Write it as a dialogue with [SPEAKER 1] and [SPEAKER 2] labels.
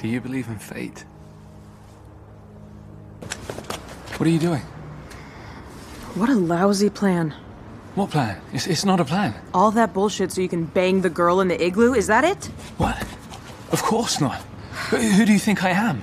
[SPEAKER 1] Do you believe in fate? What are you doing?
[SPEAKER 2] What a lousy plan.
[SPEAKER 1] What plan? It's, it's not a plan.
[SPEAKER 2] All that bullshit so you can bang the girl in the igloo, is that it?
[SPEAKER 1] What? Of course not. Who do you think I am?